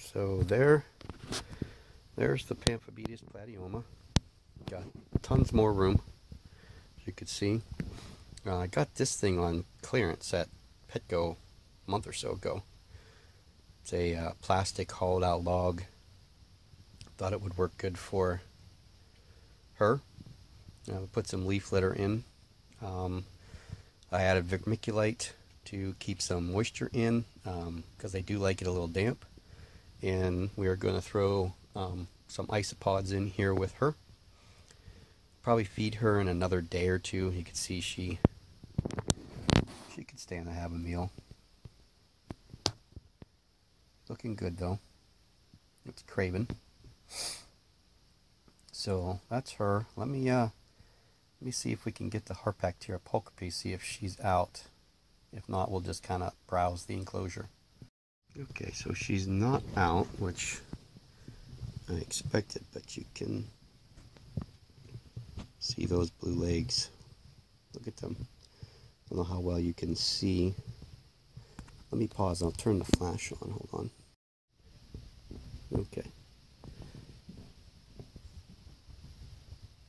So there, there's the Pamphobeteus platyoma. Got tons more room, as you can see. Uh, I got this thing on clearance at Petco a month or so ago. It's a uh, plastic hauled out log. Thought it would work good for her. Uh, put some leaf litter in. Um, I added vermiculite to keep some moisture in because um, they do like it a little damp. And we are going to throw um, some isopods in here with her. Probably feed her in another day or two. You can see she she could stand to have a meal. Looking good though. It's Craven. So that's her. Let me uh let me see if we can get the Harpactira pulchripes, see if she's out. If not, we'll just kind of browse the enclosure. Okay, so she's not out, which I expected, but you can see those blue legs. Look at them. I don't know how well you can see. Let me pause. I'll turn the flash on. Hold on. Okay.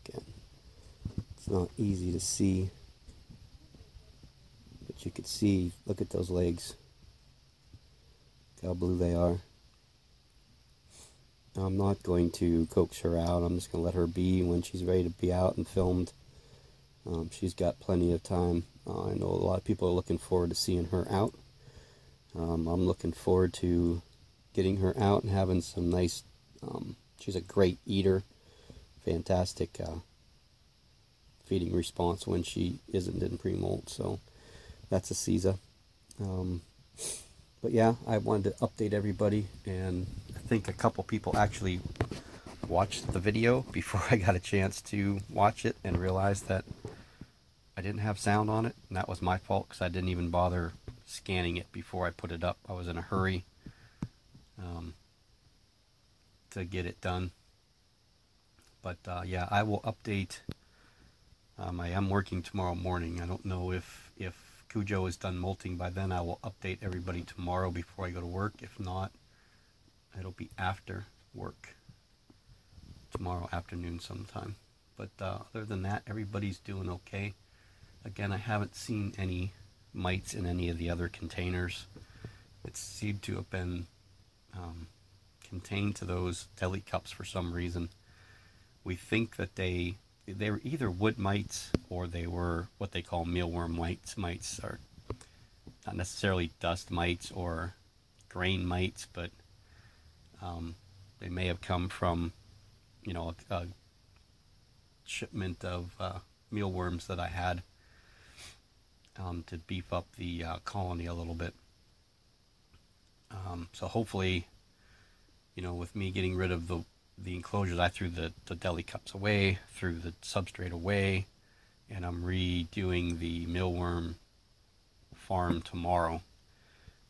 Again, it's not easy to see, but you can see. Look at those legs. How blue they are. I'm not going to coax her out. I'm just going to let her be when she's ready to be out and filmed. Um, she's got plenty of time. Uh, I know a lot of people are looking forward to seeing her out. Um, I'm looking forward to getting her out and having some nice. Um, she's a great eater, fantastic uh, feeding response when she isn't in pre-molt. So that's a CISA. But yeah, I wanted to update everybody, and I think a couple people actually watched the video before I got a chance to watch it and realized that I didn't have sound on it, and that was my fault because I didn't even bother scanning it before I put it up. I was in a hurry um, to get it done. But uh, yeah, I will update. Um, I am working tomorrow morning. I don't know if if Cujo is done molting by then. I will update everybody tomorrow before I go to work. If not, it'll be after work tomorrow afternoon sometime. But uh, other than that, everybody's doing okay. Again, I haven't seen any mites in any of the other containers. It seemed to have been um, contained to those deli cups for some reason. We think that they they were either wood mites or they were what they call mealworm mites. Mites are not necessarily dust mites or grain mites, but um, they may have come from you know a, a shipment of uh, mealworms that I had um, to beef up the uh, colony a little bit. Um, so hopefully, you know, with me getting rid of the the enclosures, I threw the, the deli cups away, threw the substrate away, and I'm redoing the mealworm farm tomorrow.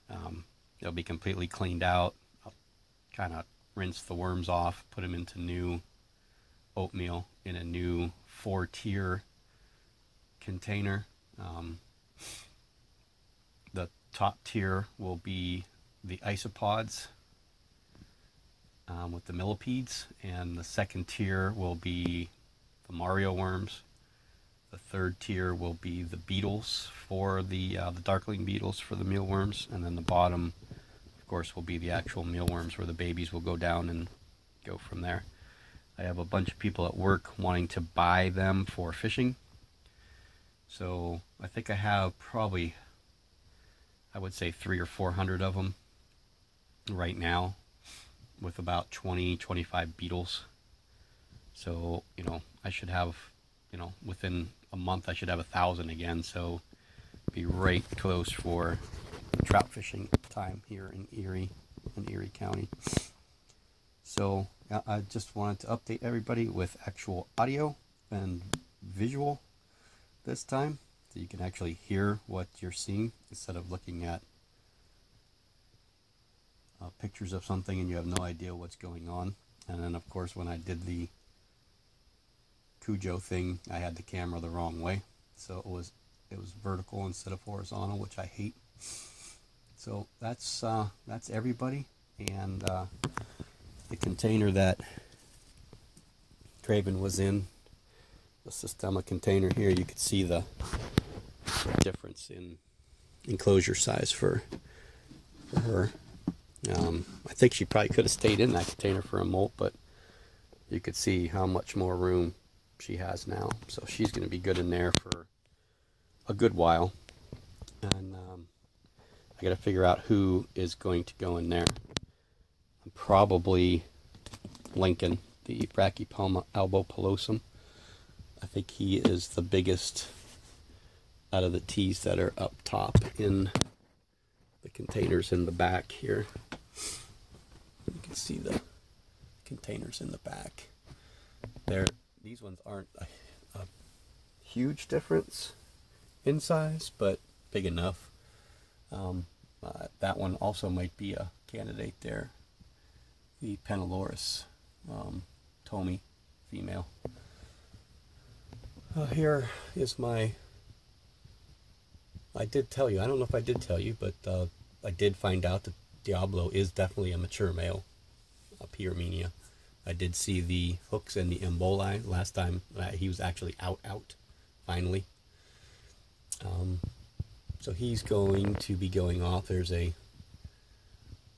Um, it'll be completely cleaned out. I'll kind of rinse the worms off, put them into new oatmeal in a new four tier container. Um, the top tier will be the isopods um, with the millipedes, and the second tier will be the morio worms. The third tier will be the beetles for the uh, the darkling beetles for the mealworms, and then the bottom, of course, will be the actual mealworms where the babies will go down and go from there. I have a bunch of people at work wanting to buy them for fishing. So I think I have probably, I would say three or four hundred of them right now with about 20, 25 beetles. So, you know, I should have, you know, within a month I should have a thousand again. So be right close for trout fishing time here in Erie, in Erie County. So I just wanted to update everybody with actual audio and visual this time. So you can actually hear what you're seeing instead of looking at uh, pictures of something and you have no idea what's going on. And then, of course, when I did the Cujo thing, I had the camera the wrong way, so it was it was vertical instead of horizontal, which I hate. So that's uh, that's everybody, and uh, the container that Craven was in, the Sistema container here, you could see the difference in enclosure size for, for her. Um, I think she probably could have stayed in that container for a molt, but you could see how much more room she has now. So she's going to be good in there for a good while. And um, I got to figure out who is going to go in there. Probably Lincoln, the Brachypelma albopilosum. I think he is the biggest out of the teas that are up top in the containers in the back here. You can see the containers in the back. There, these ones aren't a, a huge difference in size, but big enough. Um, uh, that one also might be a candidate there. The Penaloris um, Tomi female. Uh, here is my. I did tell you, I don't know if I did tell you, but uh, I did find out that Diablo is definitely a mature male, a Pyraminia. I did see the hooks and the emboli last time uh, he was actually out, out, finally. Um, so he's going to be going off. There's a,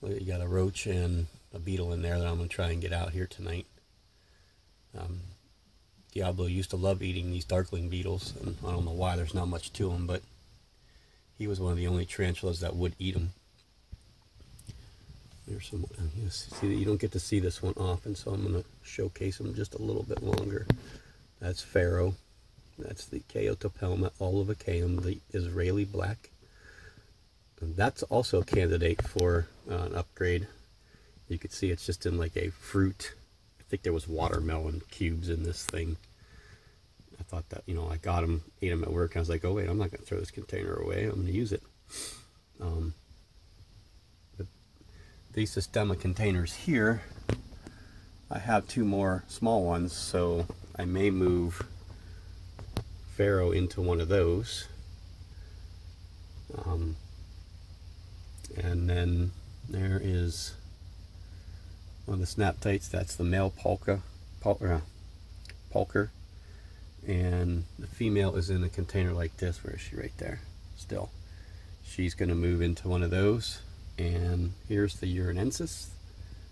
you got a roach and a beetle in there that I'm going to try and get out here tonight. Um, Diablo used to love eating these darkling beetles, and I don't know why, there's not much to them, but he was one of the only tarantulas that would eat them. There's some, uh, you see that you don't get to see this one often, so I'm going to showcase them just a little bit longer. That's Pharaoh. That's the Chaetopelma olivaceum, the Israeli black. And that's also a candidate for uh, an upgrade. You can see it's just in like a fruit. I think there was watermelon cubes in this thing. I thought that, you know, I got them, ate them at work. I was like, oh wait, I'm not going to throw this container away. I'm going to use it. Um, these Sistema containers here, I have two more small ones, so I may move Pharaoh into one of those. Um, and then there is one of the snaptites. That's the male polka, pul uh, pulcher. And the female is in a container like this. Where is she? Right there. Still. She's going to move into one of those. And here's the Urinensis.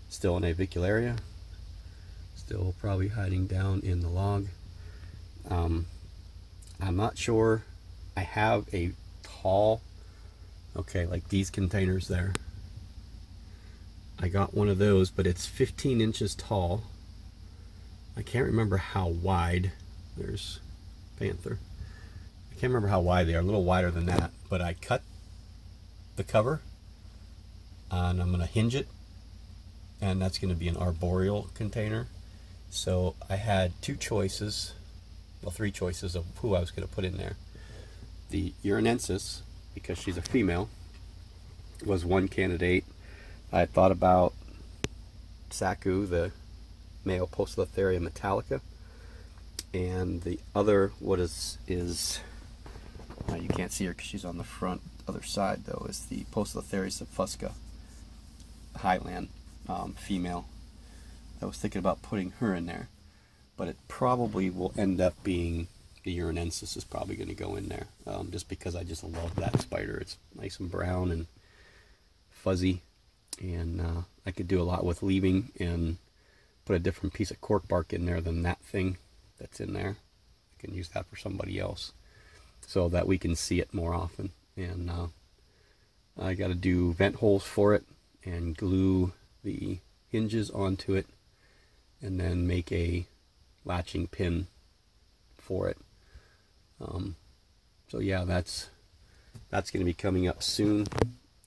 Still in avicularia. Still probably hiding down in the log. Um, I'm not sure. I have a tall, okay, like these containers there. I got one of those, but it's 15 inches tall. I can't remember how wide. There's Panther. I can't remember how wide they are, a little wider than that, but I cut the cover and I'm going to hinge it and that's going to be an arboreal container. So I had two choices well, three choices of who I was going to put in there. The Urinensis, because she's a female, was one candidate. I thought about Saku, the male Poecilotheria metallica, and the other, what is, is uh, you can't see her because she's on the front other side though, is the Poecilotheria subfusca highland um, female. I was thinking about putting her in there but it probably will end up being the Uranensis is probably going to go in there um, just because I just love that spider. It's nice and brown and fuzzy and uh, I could do a lot with leaving and put a different piece of cork bark in there than that thing that's in there. I can use that for somebody else so that we can see it more often and uh, I got to do vent holes for it and glue the hinges onto it and then make a latching pin for it. Um, so yeah, that's that's going to be coming up soon,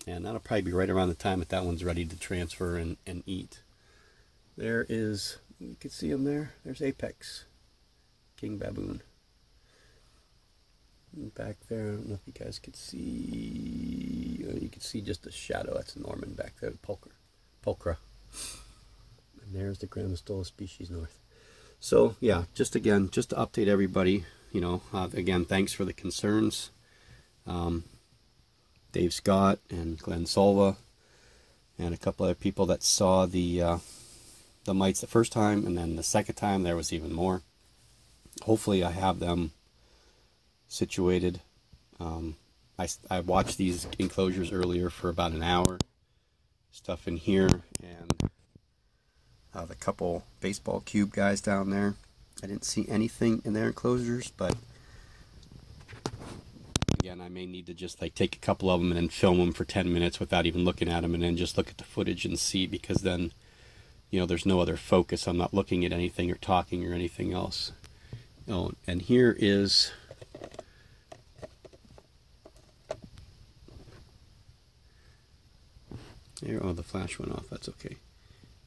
and that'll probably be right around the time that that one's ready to transfer and, and eat. There is, you can see him there. There's Apex, King Baboon. back there, I don't know if you guys could see, you can see just a shadow. That's Norman back there, the Pulcher, Pulchra. And there's the Grammostola species north. So yeah, just again, just to update everybody, you know, uh, again, thanks for the concerns. Um, Dave Scott and Glenn Solva and a couple other people that saw the uh, the mites the first time, and then the second time there was even more. Hopefully, I have them situated. Um, I, I watched these enclosures earlier for about an hour. Stuff in here and uh, the couple baseball cube guys down there. I didn't see anything in their enclosures, but again, I may need to just like take a couple of them and then film them for 10 minutes without even looking at them and then just look at the footage and see because then, you know, there's no other focus. I'm not looking at anything or talking or anything else. Oh, and here is There, oh, the flash went off. That's okay.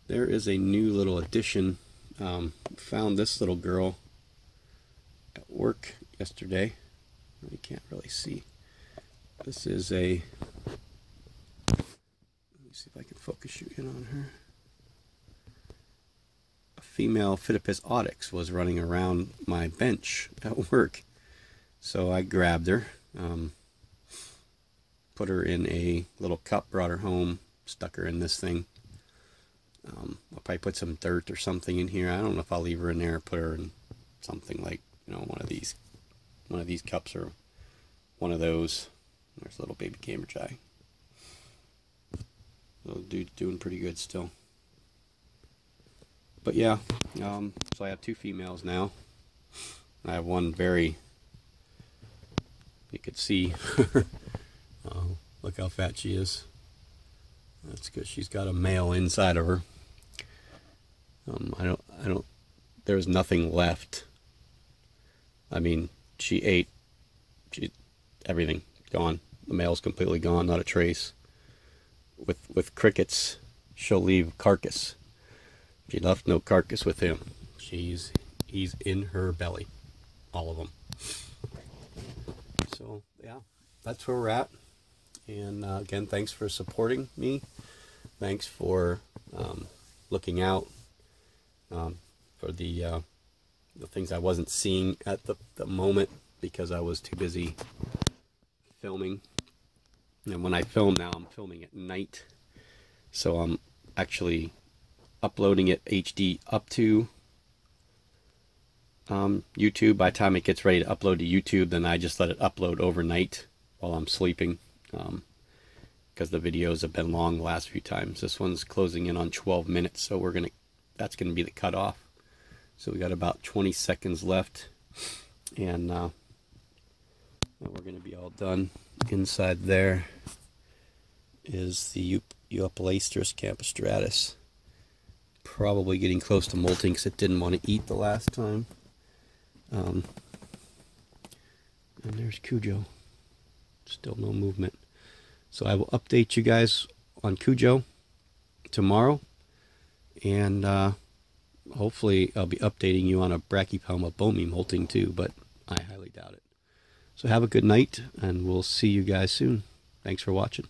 There is a new little addition. Um, found this little girl at work yesterday. You can't really see. This is a. Let me see if I can focus you in on her. A female Phidippus audax was running around my bench at work, so I grabbed her, um, put her in a little cup, brought her home, stuck her in this thing. Um, I'll probably put some dirt or something in here. I don't know if I'll leave her in there or put her in something like, you know, one of these, one of these cups or one of those. There's a little baby Cambridgei. Little dude's doing pretty good still. But yeah, um, so I have two females now. I have one very, you could see, oh, look how fat she is. That's because she's got a male inside of her. Um, I don't, I don't, there's nothing left. I mean, she ate, she, everything gone. The male's completely gone, not a trace. With with crickets, she'll leave carcass. She left no carcass with him. She's he's in her belly, all of them. So yeah, that's where we're at. And uh, again, thanks for supporting me. Thanks for um, looking out um, for the uh, the things I wasn't seeing at the, the moment because I was too busy filming. And when I film now, I'm filming at night. So I'm actually uploading it HD up to um, YouTube. By the time it gets ready to upload to YouTube, then I just let it upload overnight while I'm sleeping. Um, because the videos have been long the last few times. This one's closing in on 12 minutes, so we're gonna that's gonna be the cutoff. So we got about 20 seconds left, and uh, we're gonna be all done. Inside there is the Eupalaestrus campestratus. Probably getting close to molting because it didn't want to eat the last time. Um, and there's Cujo. Still no movement. So I will update you guys on Cujo tomorrow. And uh, hopefully I'll be updating you on a Brachypelma boehmei molting too, but I highly doubt it. So have a good night, and we'll see you guys soon. Thanks for watching.